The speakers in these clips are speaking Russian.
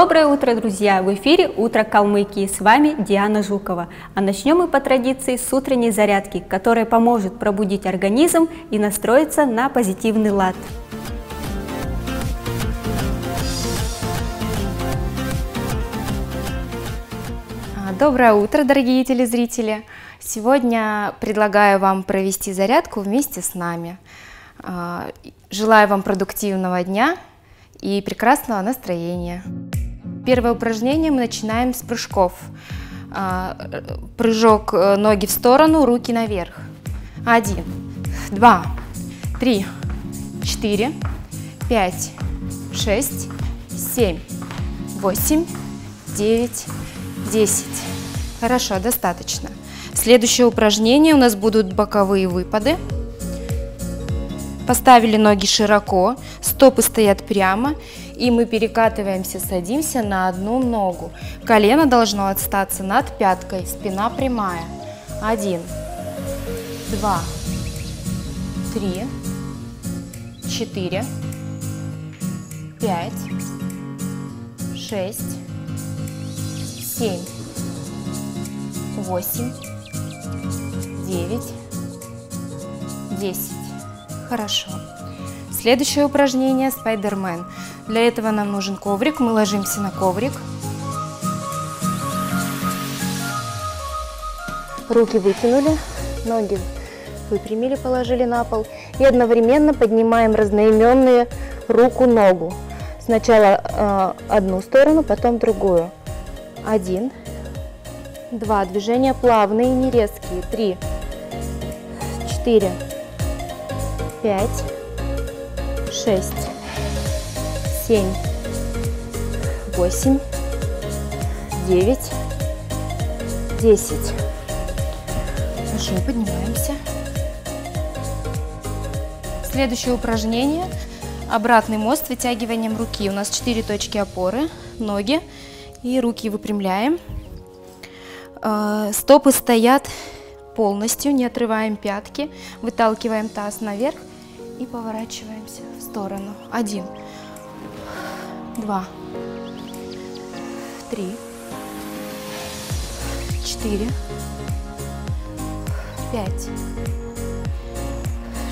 Доброе утро, друзья! В эфире «Утро Калмыкии». С вами Диана Жукова. А начнем мы по традиции с утренней зарядки, которая поможет пробудить организм и настроиться на позитивный лад. А, доброе утро, дорогие телезрители! Сегодня предлагаю вам провести зарядку вместе с нами. А, желаю вам продуктивного дня и прекрасного настроения. Первое упражнение мы начинаем с прыжков. А, прыжок э, ноги в сторону, руки наверх. Один, два, три, четыре, пять, шесть, семь, восемь, девять, десять. Хорошо, достаточно. Следующее упражнение у нас будут боковые выпады. Поставили ноги широко, стопы стоят прямо, и мы перекатываемся, садимся на одну ногу. Колено должно отстаться над пяткой, спина прямая. Один, два, три, четыре, пять, шесть, семь, восемь, девять, десять. Хорошо. Следующее упражнение – спайдермен. Для этого нам нужен коврик. Мы ложимся на коврик. Руки вытянули, ноги выпрямили, положили на пол. И одновременно поднимаем разноименные руку-ногу. Сначала э, одну сторону, потом другую. Один, два. Движения плавные, не резкие. Три, четыре, пять, шесть, семь, восемь, девять, десять. Хорошо, поднимаемся. Следующее упражнение. Обратный мост вытягиванием руки. У нас четыре точки опоры. Ноги и руки выпрямляем. Э, стопы стоят полностью, не отрываем пятки, выталкиваем таз наверх и поворачиваемся в сторону. Один, два, три, четыре, пять,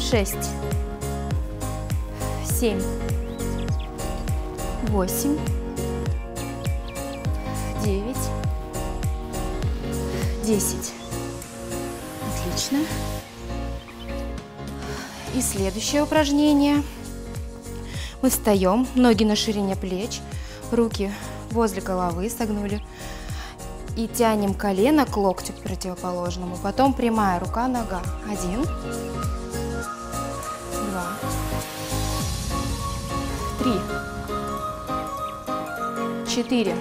шесть, семь, восемь, девять, десять. Отлично. И следующее упражнение. Мы встаем, ноги на ширине плеч, руки возле головы согнули. И тянем колено к локтю противоположному. Потом прямая рука, нога. Один. Два. Три. Четыре.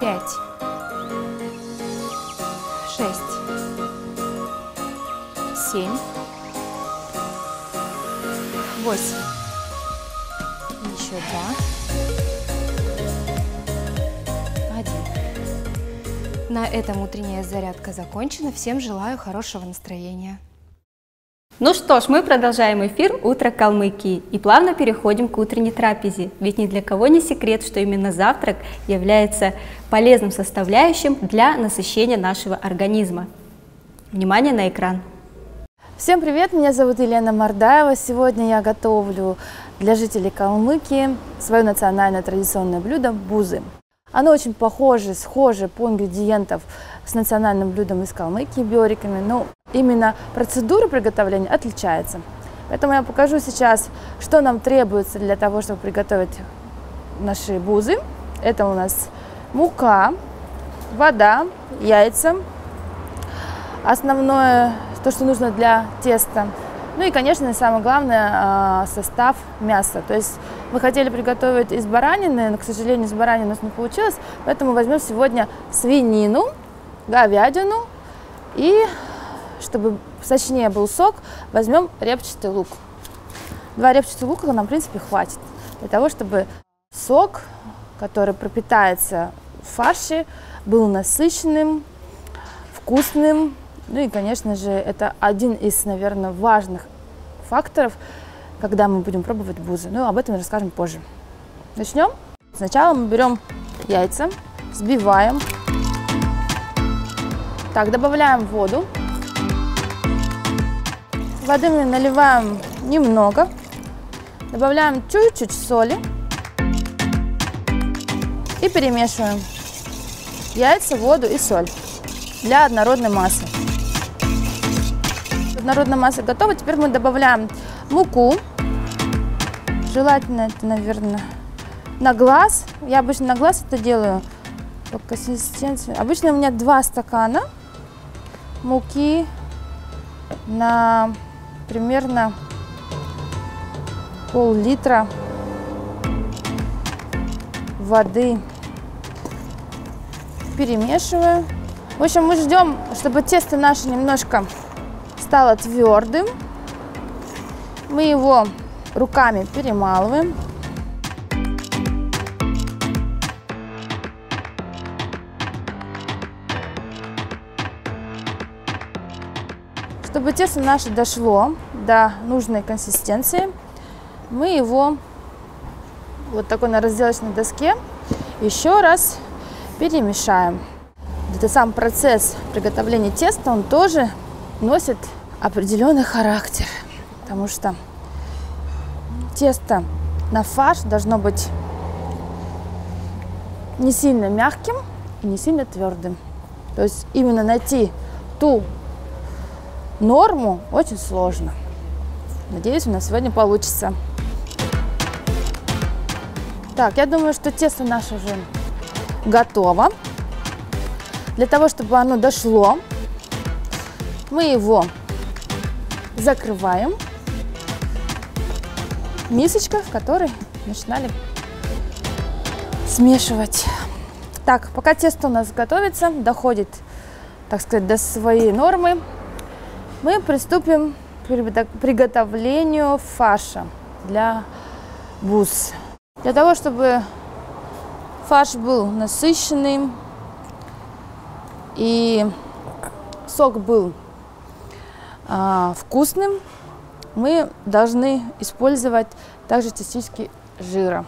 Пять. Семь, восемь, еще два, один. На этом утренняя зарядка закончена. Всем желаю хорошего настроения. Ну что ж, мы продолжаем эфир «Утро Калмыкии» и плавно переходим к утренней трапезе. Ведь ни для кого не секрет, что именно завтрак является полезным составляющим для насыщения нашего организма. Внимание на экран! Всем привет, меня зовут Елена Мордаева. Сегодня я готовлю для жителей Калмыкии свое национальное традиционное блюдо – бузы. Оно очень похоже, схоже по ингредиентам с национальным блюдом из Калмыкии, биориками, но именно процедура приготовления отличается. Поэтому я покажу сейчас, что нам требуется для того, чтобы приготовить наши бузы. Это у нас мука, вода, яйца. Основное то, что нужно для теста. Ну и, конечно, самое главное, а, состав мяса. То есть мы хотели приготовить из баранины, но, к сожалению, из баранины у нас не получилось, поэтому возьмем сегодня свинину, говядину и, чтобы сочнее был сок, возьмем репчатый лук. Два репчатых лука нам, в принципе, хватит для того, чтобы сок, который пропитается в фарше, был насыщенным, вкусным, ну и, конечно же, это один из, наверное, важных факторов, когда мы будем пробовать бузы. Ну, об этом расскажем позже. Начнем. Сначала мы берем яйца, взбиваем. Так, добавляем воду. Воды мы наливаем немного. Добавляем чуть-чуть соли. И перемешиваем яйца, воду и соль для однородной массы. Однородная масса готова. Теперь мы добавляем муку. Желательно это, наверное, на глаз. Я обычно на глаз это делаю по консистенции. Обычно у меня два стакана муки на примерно пол-литра воды. Перемешиваю. В общем, мы ждем, чтобы тесто наше немножко стало твердым. Мы его руками перемалываем. Чтобы тесто наше дошло до нужной консистенции, мы его вот такой на разделочной доске еще раз перемешаем. Это сам процесс приготовления теста, он тоже носит определенный характер, потому что тесто на фарш должно быть не сильно мягким и не сильно твердым. То есть именно найти ту норму очень сложно. Надеюсь, у нас сегодня получится. Так, я думаю, что тесто наше уже готово. Для того, чтобы оно дошло, мы его закрываем. Мисочка, в которой начинали смешивать. Так, пока тесто у нас готовится, доходит, так сказать, до своей нормы, мы приступим к приготовлению фарша для бус. Для того, чтобы фарш был насыщенный и сок был вкусным, мы должны использовать также частички жира.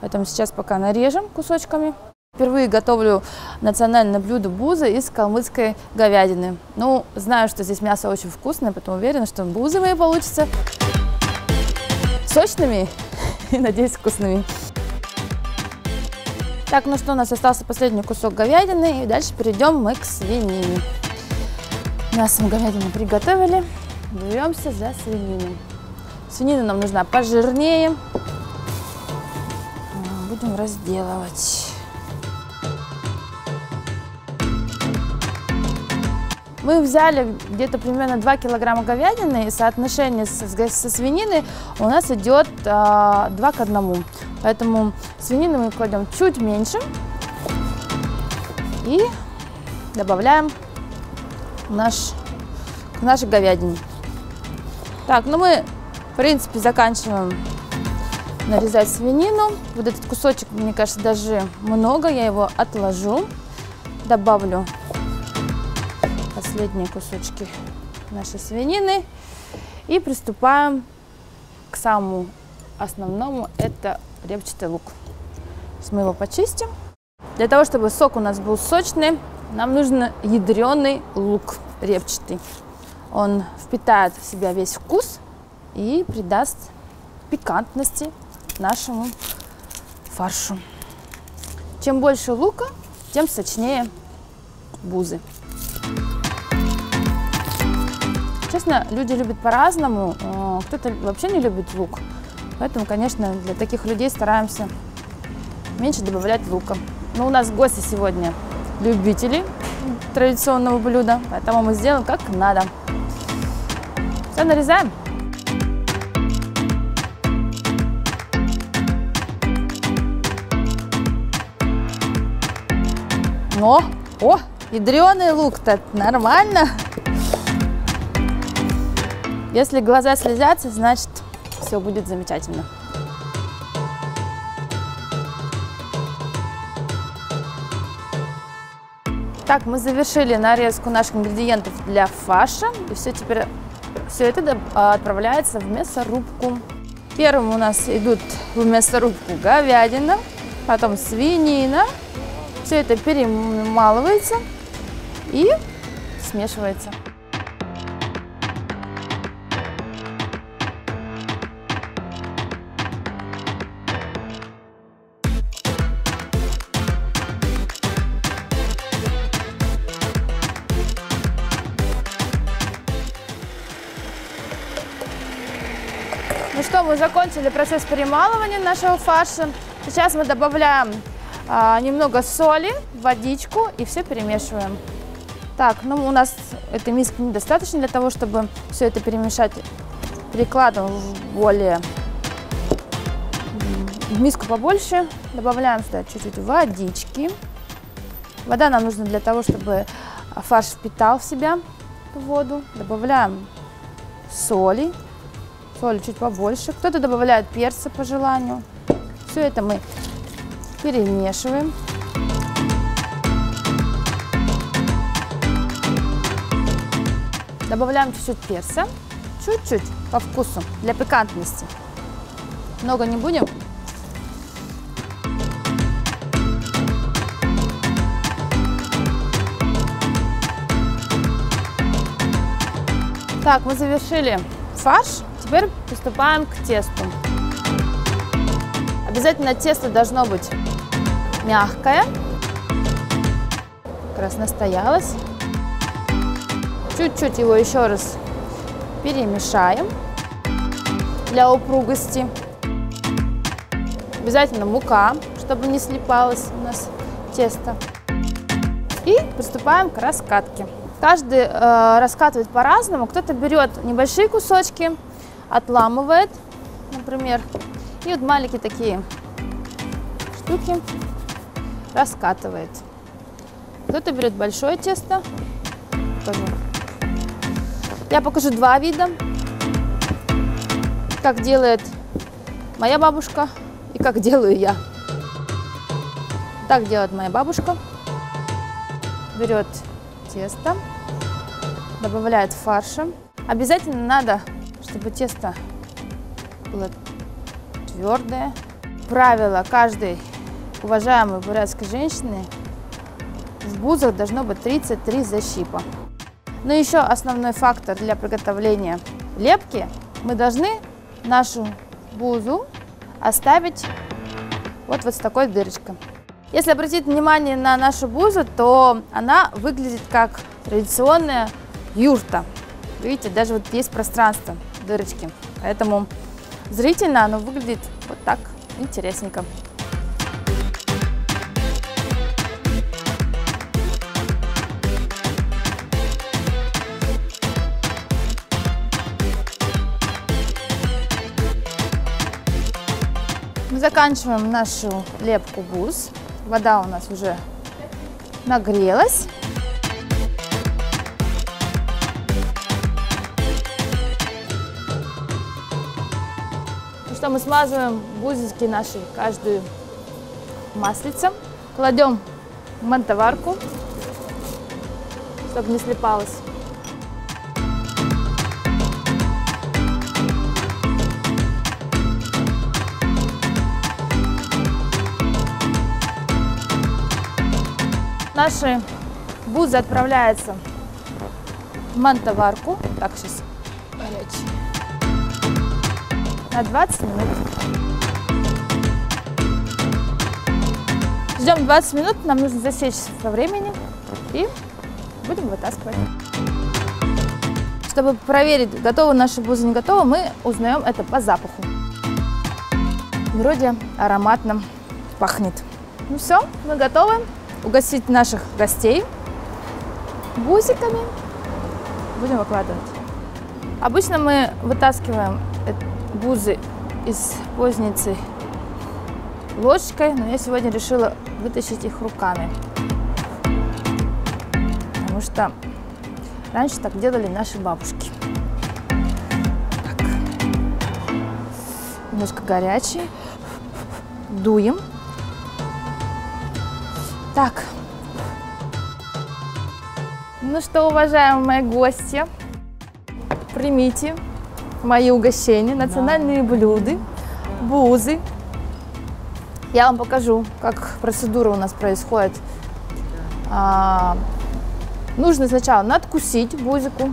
Поэтому сейчас пока нарежем кусочками. Впервые готовлю национальное блюдо буза из калмыцкой говядины. Ну, знаю, что здесь мясо очень вкусное, поэтому уверена, что бузы мои получатся сочными и, надеюсь, вкусными. Так, ну что, у нас остался последний кусок говядины, и дальше перейдем мы к свинине. Мясо говядины приготовили, беремся за свинину. Свинина нам нужна пожирнее. Будем разделывать. Мы взяли где-то примерно 2 килограмма говядины, и соотношение со, со свинины у нас идет а, 2 к 1. Поэтому свинину мы кладем чуть меньше и добавляем наш, к нашей говядине. Так, ну мы, в принципе, заканчиваем нарезать свинину. Вот этот кусочек, мне кажется, даже много. Я его отложу. Добавлю последние кусочки нашей свинины. И приступаем к самому основному. Это репчатый лук. Мы его почистим. Для того, чтобы сок у нас был сочный, нам нужен ядреный лук репчатый. Он впитает в себя весь вкус и придаст пикантности нашему фаршу. Чем больше лука, тем сочнее бузы. Честно, люди любят по-разному. Э, кто-то вообще не любит лук. Поэтому, конечно, для таких людей стараемся меньше добавлять лука. Но у нас гости сегодня любители традиционного блюда, поэтому мы сделаем как надо. Все, нарезаем. О, о, ядреный лук-то нормально. Если глаза слезятся, значит все будет замечательно. Так, мы завершили нарезку наших ингредиентов для фарша. И все теперь все это а, отправляется в мясорубку. Первым у нас идут в мясорубку говядина, потом свинина. Все это перемалывается и смешивается. Закончили процесс перемалывания нашего фарша. Сейчас мы добавляем а, немного соли, водичку и все перемешиваем. Так, ну у нас этой миски недостаточно для того, чтобы все это перемешать. Перекладываем в более в миску побольше. Добавляем сюда чуть-чуть водички. Вода нам нужна для того, чтобы фарш впитал в себя воду. Добавляем соли соли чуть побольше. Кто-то добавляет перца по желанию. Все это мы перемешиваем. Добавляем чуть-чуть перца, чуть-чуть по вкусу, для пикантности. Много не будем. Так, мы завершили фарш. Теперь приступаем к тесту. Обязательно тесто должно быть мягкое, как раз настоялось. Чуть-чуть его еще раз перемешаем для упругости. Обязательно мука, чтобы не слипалось у нас тесто. И приступаем к раскатке. Каждый э, раскатывает по-разному. Кто-то берет небольшие кусочки, отламывает, например, и вот маленькие такие штуки раскатывает. Кто-то берет большое тесто. Покажу. Я покажу два вида, как делает моя бабушка и как делаю я. Так делает моя бабушка. Берет тесто, добавляет фарша. Обязательно надо чтобы тесто было твердое. Правило каждой уважаемой бурятской женщины в бузах должно быть 33 защипа. Но еще основной фактор для приготовления лепки мы должны нашу бузу оставить вот, вот с такой дырочкой. Если обратить внимание на нашу бузу, то она выглядит как традиционная юрта. Видите, даже вот есть пространство дырочки. Поэтому зрительно оно выглядит вот так интересненько. Мы заканчиваем нашу лепку бус. Вода у нас уже нагрелась. Что мы смазываем бузики наши каждую маслицем. Кладем в мантоварку, чтобы не слипалось. Наши бузы отправляются в мантоварку. Так, сейчас горячий на 20 минут. Ждем 20 минут, нам нужно засечься по времени и будем вытаскивать. Чтобы проверить, готовы наши бузы, не готовы, мы узнаем это по запаху. Вроде ароматно пахнет. Ну все, мы готовы угостить наших гостей бузиками. Будем выкладывать. Обычно мы вытаскиваем бузы из позницы ложкой, но я сегодня решила вытащить их руками. Потому что раньше так делали наши бабушки. Так. Немножко горячий. Дуем. Так. Ну что, уважаемые гости, примите мои угощения, национальные блюда. бузы. Я вам покажу, как процедура у нас происходит. А, нужно сначала надкусить бузику.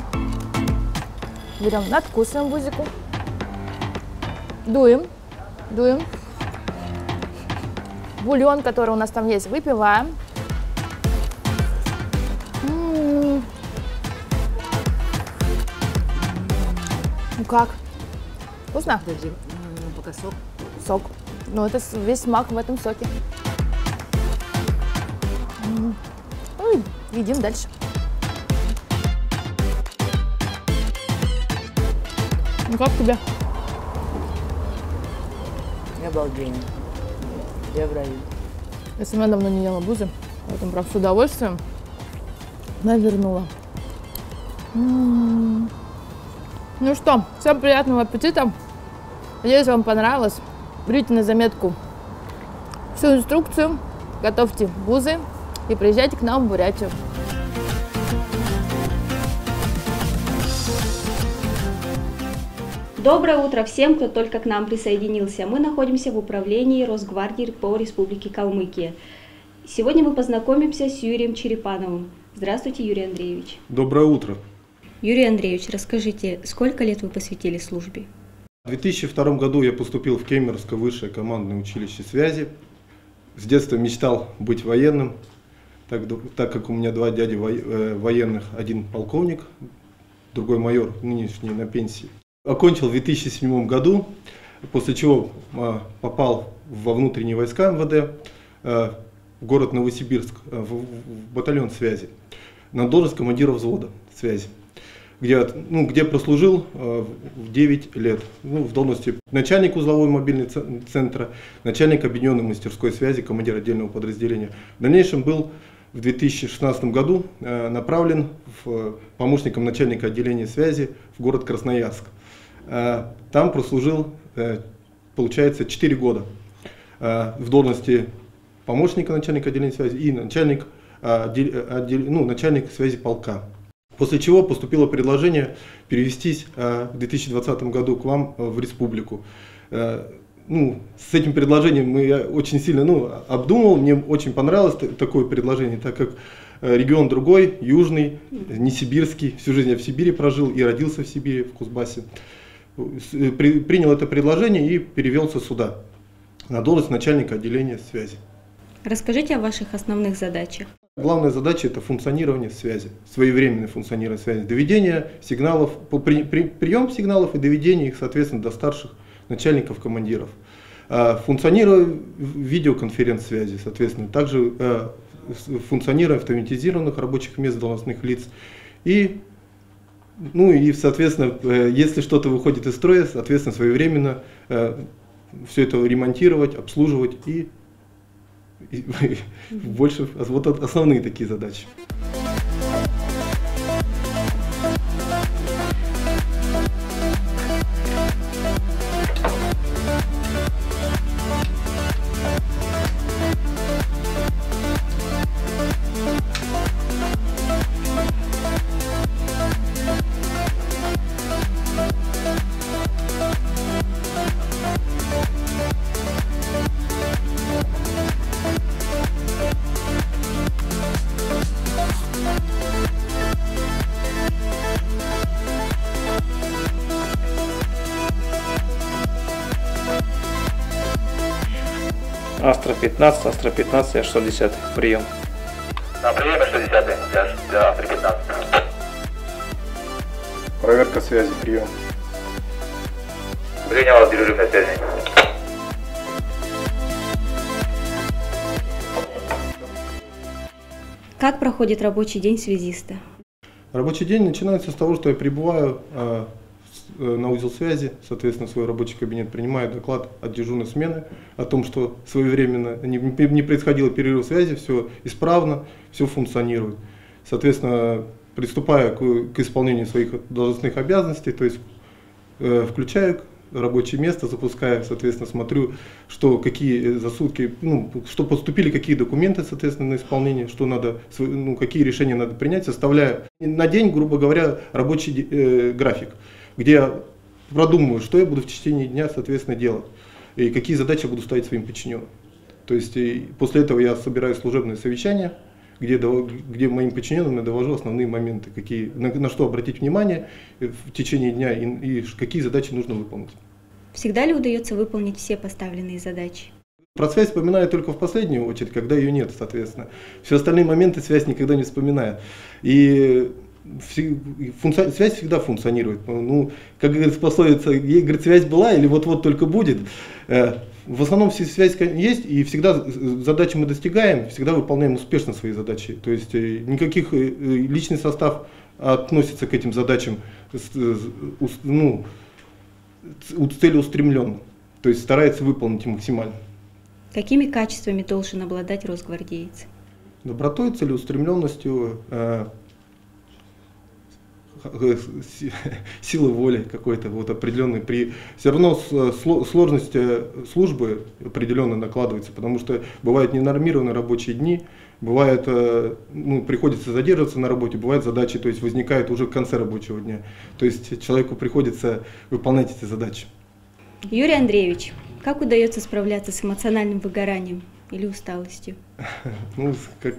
Берем, надкусываем бузику. Дуем, дуем. Бульон, который у нас там есть, выпиваем. Как? Вкусно? Подожди, пока сок. Сок. Ну, это весь смак в этом соке. М. Ой, едим дальше. Ну как тебе? Обалденно. Я в раю. Я сама давно не ела бузы, поэтому прям с удовольствием навернула. М. Ну что, всем приятного аппетита. Надеюсь, вам понравилось. Берите на заметку всю инструкцию, готовьте бузы и приезжайте к нам в Бурятию. Доброе утро всем, кто только к нам присоединился. Мы находимся в управлении Росгвардии по Республике Калмыкия. Сегодня мы познакомимся с Юрием Черепановым. Здравствуйте, Юрий Андреевич. Доброе утро. Юрий Андреевич, расскажите, сколько лет вы посвятили службе? В 2002 году я поступил в Кемеровское высшее командное училище связи. С детства мечтал быть военным, так, так как у меня два дяди э, военных, один полковник, другой майор, нынешний на пенсии. Окончил в 2007 году, после чего а, попал во внутренние войска МВД, э, в город Новосибирск, э, в батальон связи, на должность командира взвода связи где, ну, где прослужил э, в 9 лет ну, в должности начальник узловой мобильный ц- центра, начальник объединенной мастерской связи, командир отдельного подразделения. В дальнейшем был в 2016 году э, направлен в, э, помощником начальника отделения связи в город Красноярск. Э, там прослужил, э, получается, 4 года э, в должности помощника начальника отделения связи и начальник, э, отдел- э, ну, начальник связи полка. После чего поступило предложение перевестись э, в 2020 году к вам э, в республику. Э, ну, с этим предложением мы, я очень сильно ну, обдумал, мне очень понравилось такое предложение, так как регион другой, южный, не сибирский, всю жизнь я в Сибири прожил и родился в Сибири, в Кузбассе. При- принял это предложение и перевелся сюда, на должность начальника отделения связи. Расскажите о ваших основных задачах. Главная задача это функционирование связи, своевременное функционирование связи, доведение сигналов, при- при- прием сигналов и доведение их, соответственно, до старших начальников, командиров. А, Функционируя видеоконференц-связи, соответственно, также э, функционируя автоматизированных рабочих мест должностных лиц. И, ну и, соответственно, э, если что-то выходит из строя, соответственно, своевременно все это ремонтировать, обслуживать и больше, вот от- основные такие задачи. Астра 15, Астра 15, аж 110 прием. На приеме 60 для, для 315. Проверка связи, прием. Принял дежурим на связи. Как проходит рабочий день связиста? Рабочий день начинается с того, что я прибываю э, на узел связи, соответственно, свой рабочий кабинет, принимаю доклад от дежурной смены о том, что своевременно не, не- происходило перерыв связи, все исправно, все функционирует. Соответственно, приступаю к, к исполнению своих должностных обязанностей, то есть э, включаю рабочее место, запускаю, соответственно, смотрю, что какие за сутки, ну, что поступили, какие документы, соответственно, на исполнение, что надо, ну, какие решения надо принять, составляю на день, грубо говоря, рабочий э, график, где я продумываю, что я буду в течение дня, соответственно, делать. и какие задачи я буду ставить своим подчиненным. То есть после этого я собираю служебное совещание, где, где моим подчиненным я довожу основные моменты, какие, на, на что обратить внимание в течение дня и, и какие задачи нужно выполнить. Всегда ли удается выполнить все поставленные задачи? Про связь вспоминаю только в последнюю очередь, когда ее нет, соответственно. Все остальные моменты связь никогда не все- и функци- связь всегда функционирует. Ну, как говорится пословица, ей, говорит, связь была или вот-вот только будет. Э, В основном связь есть, и всегда задачи мы достигаем, всегда выполняем успешно свои задачи. То есть э, никаких э, личный состав относится к этим задачам ну, целеустремленно. То есть старается выполнить максимально. Какими качествами должен обладать росгвардеец? добротой, целеустремленностью, силы воли какой-то вот определенной. При все равно сло- сложность э, службы определенно накладывается, потому что бывают ненормированные рабочие дни, бывает э, ну, приходится задерживаться на работе, бывают задачи, то есть возникают уже в конце рабочего дня. То есть человеку приходится выполнять эти задачи. Юрий Андреевич, как удается справляться с эмоциональным выгоранием или усталостью? Ну, как,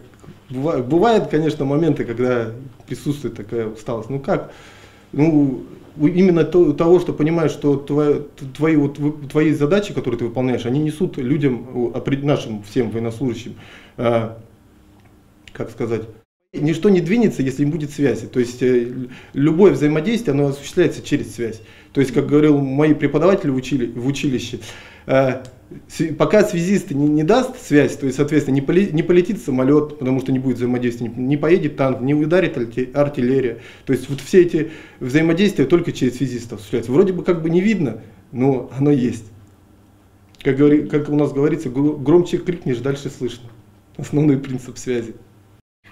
бывает, бывают, конечно, моменты, когда присутствует такая усталость. Ну как? Ну, именно то- того, что понимаешь, что твои, твои, вот, твои задачи, которые ты выполняешь, они несут людям, нашим всем военнослужащим, а, как сказать, ничто не двинется, если не будет связи. То есть э, любое взаимодействие, оно осуществляется через связь. То есть, как говорил мои преподаватели в, учили- в училище, э, пока связист не, не даст связь, то есть, соответственно, не, поле- не полетит самолет, потому что не будет взаимодействия, не, не поедет танк, не ударит арти- артиллерия. То есть, вот все эти взаимодействия только через связистов осуществляются. Вроде бы как бы не видно, но оно есть. Как, говори- как у нас говорится, гро- громче крикнешь, дальше слышно. Основной принцип связи.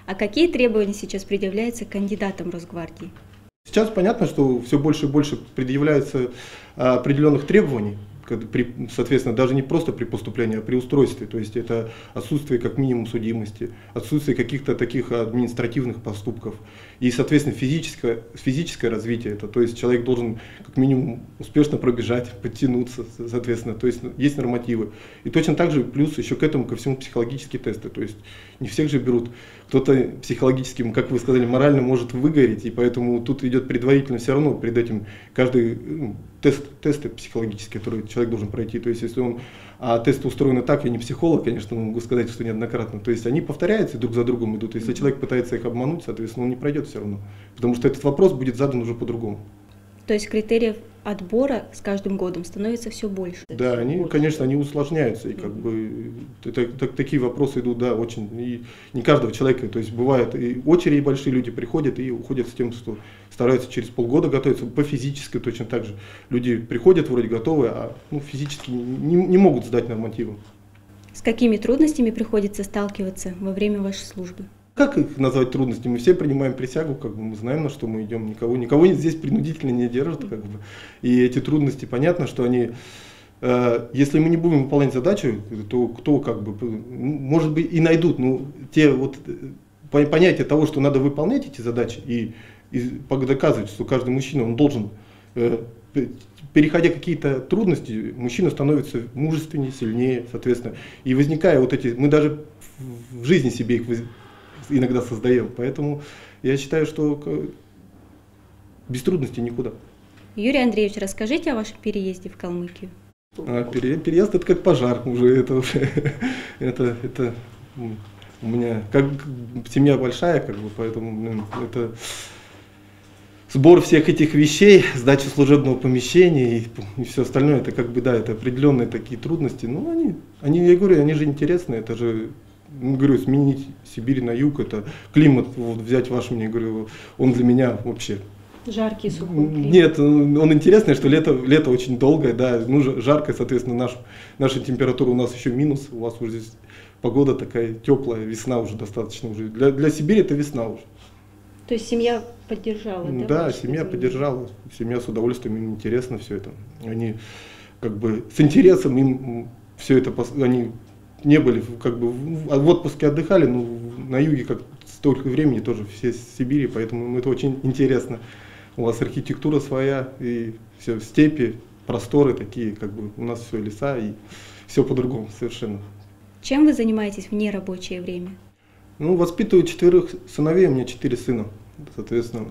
А какие требования сейчас предъявляются кандидатам Росгвардии? Сейчас понятно, что все больше и больше предъявляется а, определенных требований, при, соответственно, даже не просто при поступлении, а при устройстве. То есть это отсутствие как минимум судимости, отсутствие каких-то таких административных поступков и, соответственно, физическое, физическое развитие. Это, то есть человек должен как минимум успешно пробежать, подтянуться, со- соответственно. То есть есть нормативы. И точно так же плюс еще к этому ко всему психологические тесты. То есть не всех же берут. Кто-то психологически, как вы сказали, морально может выгореть, и поэтому тут идет предварительно все равно перед этим каждый ну, тест, тесты психологические, которые человек должен пройти. То есть если он, а тесты устроены так, я не психолог, конечно, но могу сказать, что неоднократно. То есть они повторяются, друг за другом идут. Если человек пытается их обмануть, соответственно, он не пройдет все равно. Потому что этот вопрос будет задан уже по-другому. То есть критериев отбора с каждым годом становится все больше. Да, они, конечно, они усложняются, и как бы это, так- такие вопросы идут, да, очень, и не каждого человека, то есть бывает и очереди большие люди приходят и уходят с тем, что стараются через полгода готовиться, по физически точно так же. Люди приходят вроде готовы, а ну, физически не, не могут сдать нормативы. С какими трудностями приходится сталкиваться во время вашей службы? Как их назвать трудности? Мы все принимаем присягу, как бы мы знаем, на что мы идем, никого, никого здесь принудительно не держат, как бы. И эти трудности, понятно, что они, э, если мы не будем выполнять задачу, то кто как бы, ну, может быть, и найдут, ну, те вот э, по- понятие того, что надо выполнять эти задачи и, доказывать, что каждый мужчина, он должен, э, пе- переходя какие-то трудности, мужчина становится мужественнее, сильнее, соответственно. И возникая вот эти, мы даже в жизни себе их иногда создаем. Поэтому я считаю, что без трудностей никуда. Юрий Андреевич, расскажите о вашем переезде в Калмыкию. А пере- переезд это как пожар уже, это уже, это, это у меня, как семья большая, как бы, поэтому это сбор всех этих вещей, сдача служебного помещения и, все остальное, это как бы, да, это определенные такие трудности, ну, они, они, я говорю, они же интересные, это же, ну, говорю, сменить Сибирь на юг, это климат, вот взять ваш, мне говорю, он для меня вообще. Жаркий, сухой климат. нет, он интересный, что лето, лето очень долгое, да, ну, жа- жарко, соответственно, наш, наша температура у нас еще минус, у вас уже здесь погода такая теплая, весна уже достаточно уже. Для, для Сибири это весна уже. То есть семья поддержала, да? Да, семья изменение? поддержала, семья с удовольствием, им интересно все это. Они как бы с интересом им все это, они не были как бы в отпуске отдыхали, но на юге как столько времени тоже все с Сибири, поэтому им это очень интересно. У вас архитектура своя и все степи, просторы такие, как бы у нас все леса и все по-другому совершенно. Чем вы занимаетесь в нерабочее время? Ну, воспитываю четверых сыновей, у меня четыре сына, соответственно,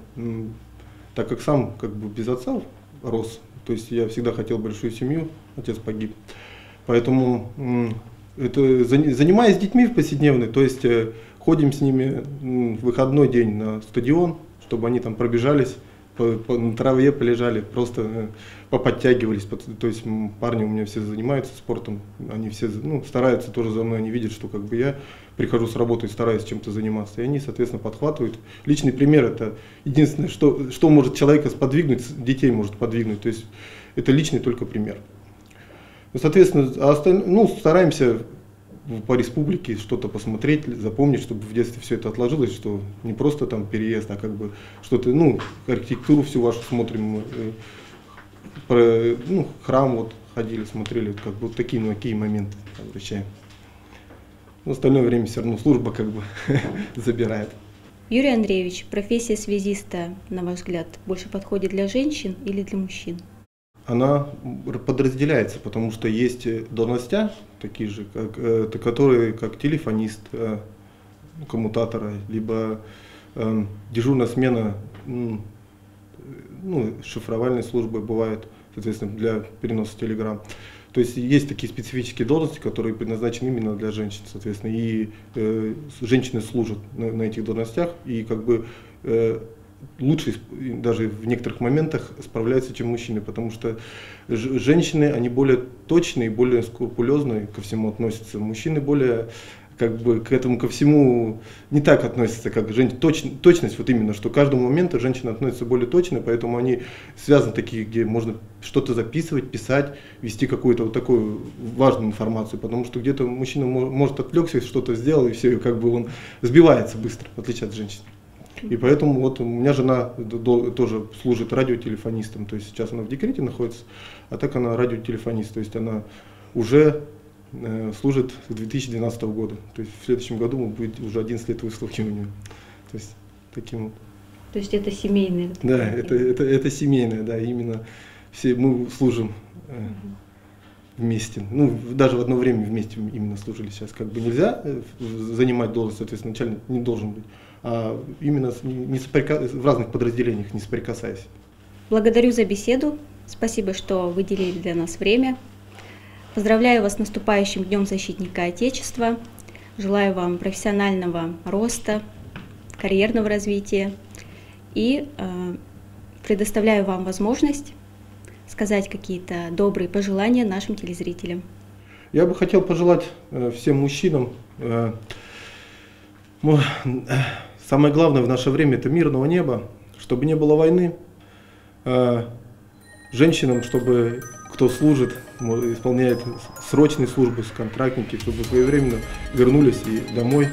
так как сам как бы без отца рос, то есть я всегда хотел большую семью, отец погиб, поэтому это зани- занимаюсь детьми в повседневной, то есть э, ходим с ними в выходной день на стадион, чтобы они там пробежались, по, по- на траве полежали, просто э, поподтягивались. Пот- То есть парни у меня все занимаются спортом, они все ну, стараются тоже за мной, они видят, что как бы я прихожу с работы и стараюсь чем-то заниматься. И они, соответственно, подхватывают. Личный пример это единственное, что, что может человека сподвигнуть, детей может подвигнуть. То есть это личный только пример. Ну, соответственно, а осталь- ну, стараемся по республике что-то посмотреть, запомнить, чтобы в детстве все это отложилось, что не просто там переезд, а как бы что-то, ну, архитектуру всю вашу смотрим, э, про, ну, храм вот ходили, смотрели, как бы вот такие, ну, такие моменты обращаем. В остальное время все равно служба как бы забирает. Юрий Андреевич, профессия связиста, на ваш взгляд, больше подходит для женщин или для мужчин? она подразделяется, потому что есть э, должностя, такие же, как, э, которые как телефонист, э, коммутатора, либо э, дежурная смена ну, шифровальной службы бывает, соответственно, для переноса телеграмм. То есть есть такие специфические должности, которые предназначены именно для женщин, соответственно, и э, женщины служат на, на этих должностях, и как бы э, лучше даже в некоторых моментах справляются, чем мужчины, потому что женщины, они более точные, более скрупулезные ко всему относятся. Мужчины более как бы к этому ко всему не так относятся, как жен... точ... точность, вот именно, что к каждому моменту женщина относится более точно, поэтому они связаны такие, где можно что-то записывать, писать, вести какую-то вот такую важную информацию, потому что где-то мужчина мо- может отвлекся, что-то сделал, и все, и как бы он сбивается быстро, в отличие от женщин. И поэтому вот у меня жена тоже служит радиотелефонистом, то есть сейчас она в декрете находится, а так она радиотелефонист, то есть она уже служит с 2012 года. То есть в следующем году будет уже 11 лет выслуги у нее. То есть таким вот. То есть это семейное? Да, это, это, это семейное, да, именно все мы служим э, вместе. Ну, даже в одно время вместе именно служили. Сейчас как бы нельзя э, занимать должность, соответственно, начальник не должен быть. А именно не, не соприка- в разных подразделениях не соприкасаясь. Благодарю за беседу. Спасибо, что выделили для нас время. Поздравляю вас с наступающим Днем Защитника Отечества. Желаю вам профессионального роста, карьерного развития и э, предоставляю вам возможность сказать какие-то добрые пожелания нашим телезрителям. Я бы хотел пожелать э, всем мужчинам, э, э, самое главное в наше время это мирного неба, чтобы не было войны, э, женщинам, чтобы кто служит, исполняет срочные службы, контрактники, чтобы своевременно вернулись и домой.